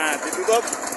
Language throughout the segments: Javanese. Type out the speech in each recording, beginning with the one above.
Nah, ditutup. Oh.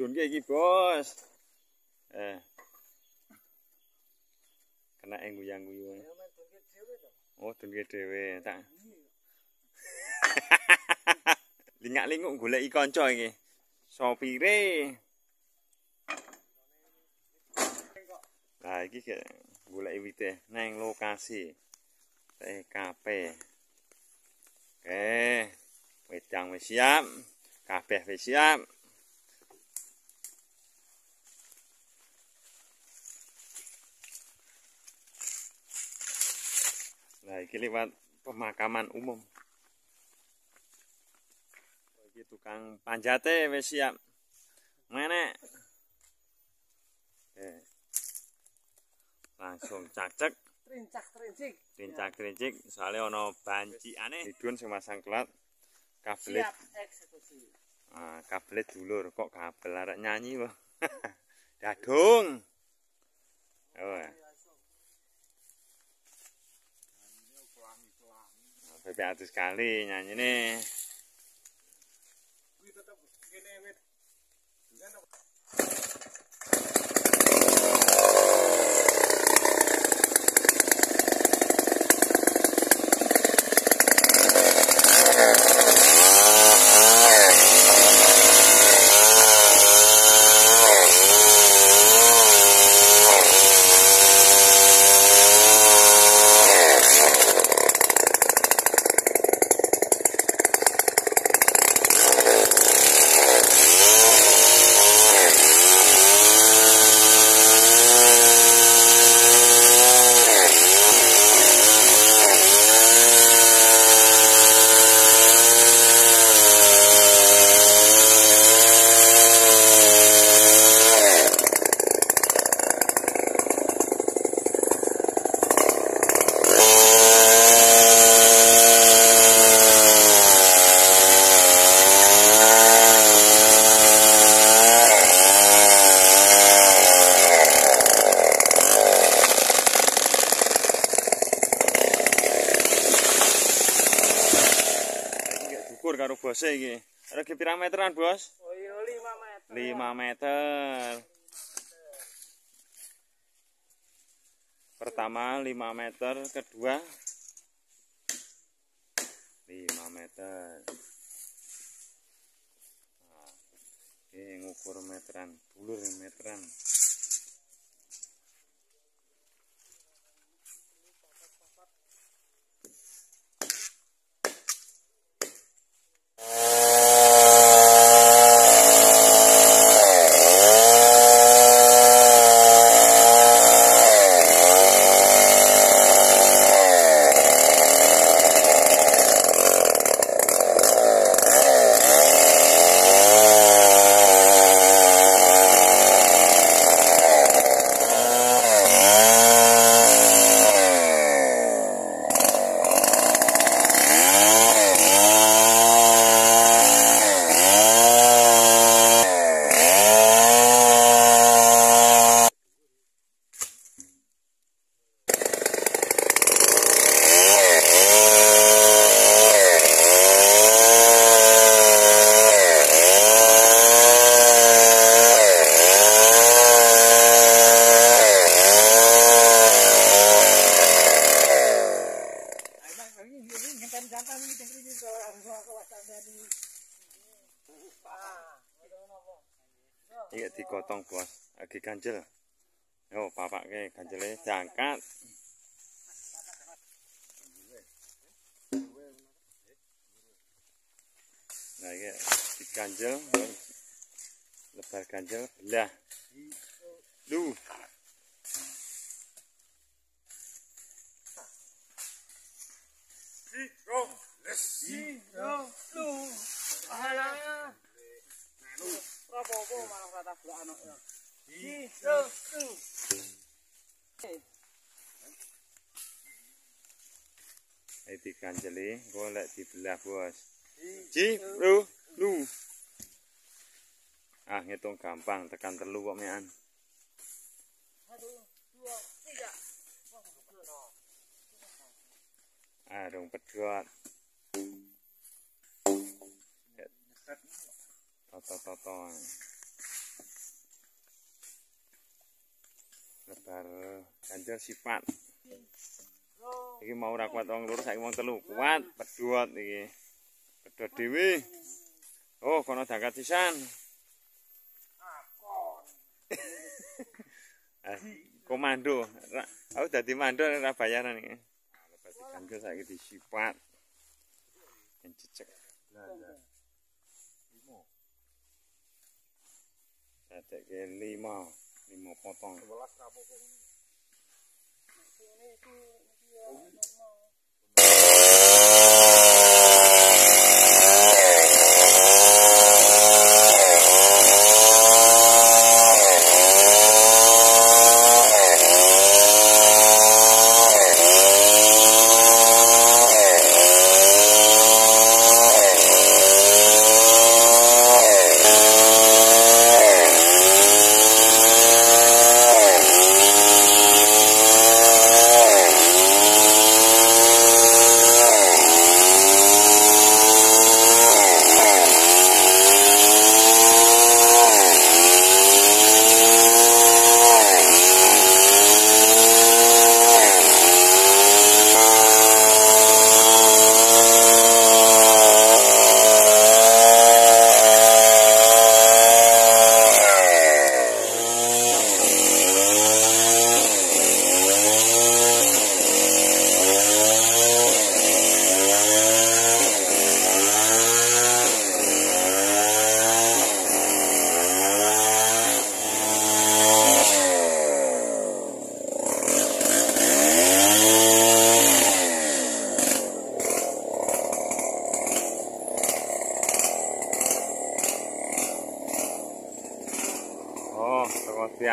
Didunke iki, Bos. Eh. Kena ing guyang-guyu. Oh, dunke dhewe, tak. Lingak-linguk goleki kanca iki. Sopire. Nah, iki goleki wite nang lokasi TKP. Oke. Wedang wis siap. Kabeh wis siap. Ini lewat pemakaman umum. Iki tukang panjate wis siap. Mana? Eh. Langsung cacek. Trincak trincik. Trincak trincik soalnya ono bancikane. Idun sing masang klat. Kabelit. Siap eksekusi. Ah, kabelit dulur kok kabel arek nyanyi wah. Dadung. Oh. Bebek atus sekali nyanyi bose iki. Regi pirang meteran, Bos? Oh iya 5 meter. 5 meter. Pertama 5 meter, kedua 5 meter. Nah, ini ngukur meteran, bulur meteran. Lagi ganjel. Yo bapake ganjele diangkat. Nah iki diganjel, lebar ganjel, lah. Lu. Yo, lu. Alah. Apa-apa malah rata blok Iki diganjeli, golek dibelah bos. Ji, lu, lu. Ah, ngitung gampang, tekan telu kok mean. Ah, dong pedot. Toto Lebar ganjel sifat. Iki mau ora kuat wong loro saiki wong telu. Kuat pedot iki. Pedot dhewe. Oh, kono dangkat sisan. Ah, komando. Aku dadi mando ora bayaran iki. Lepas diganjel saiki disifat. Yang cecek. Dadeke lima, lima potong. Oh,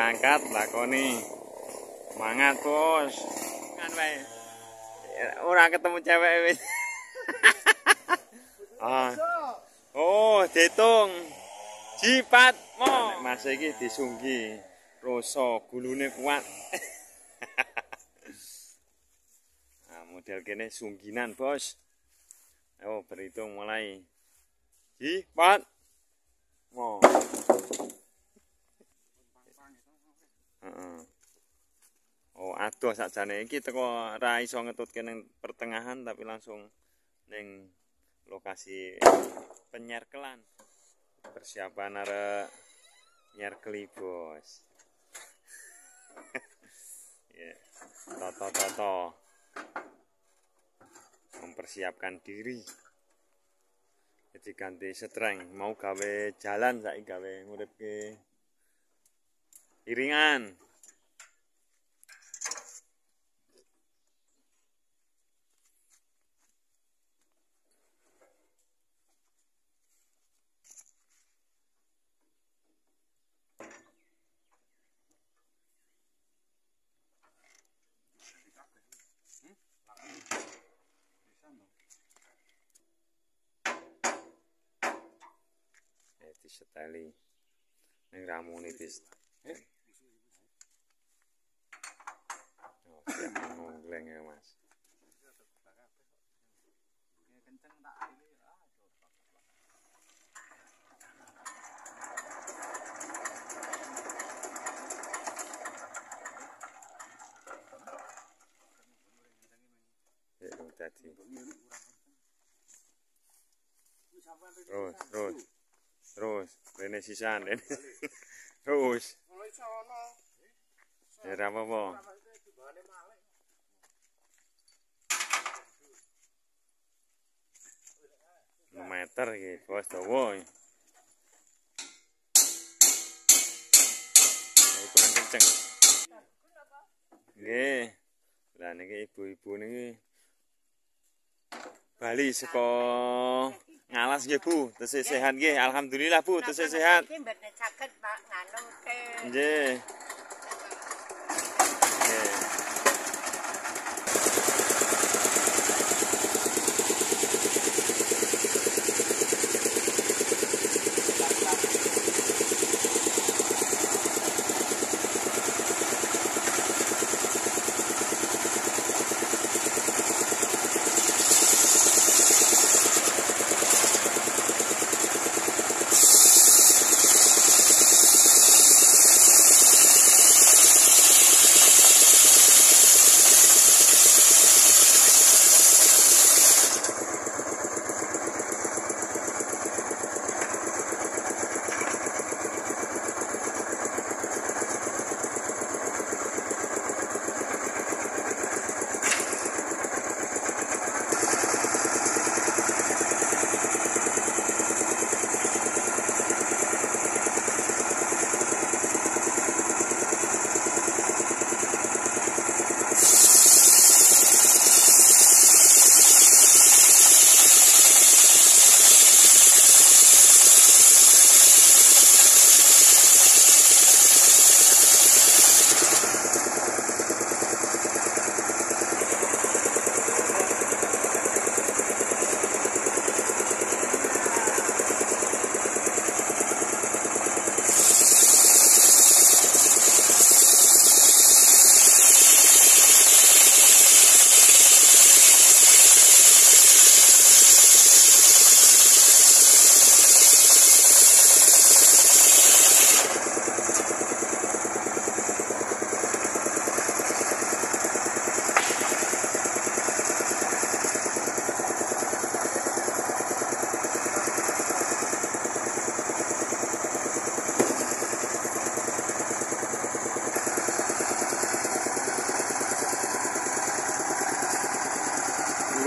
terus diangkat lakoni. Mangat, Bos. Kan wae. Ora ketemu cewek wis. ah. Oh, ditung. Jipat mo. Mas iki disunggi. Rasa gulune kuat. nah, model kene sungginan, Bos. Oh, berhitung mulai. Jipat. Mo. Oh, adoh sakjane iki teko ra iso ngetutke ning pertengahan tapi langsung ning lokasi penyerkelan. Persiapan arek nyerkeli, Bos. ya, toto toto. Mempersiapkan diri. Jadi ganti setreng, mau gawe jalan saiki gawe nguripke iringan. Eh, diseteli. Ning ngongleng ya, Mas. Ya, dong tadi. Terus, terus. Terus, rene sisan, rene. Terus. Ya ora apa-apa. Meter iki, bos dawa. Ini kurang kenceng. Nggih. Lah niki ibu-ibu niki Bali saka ngalas nggih Bu, tesih sehat nggih. Alhamdulillah Bu, tesih sehat. Iki mboten saged Pak nganu ke Nggih. Nggih.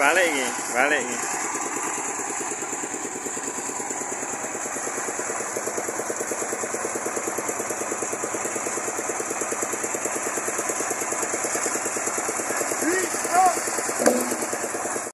Balik iki, balik iki.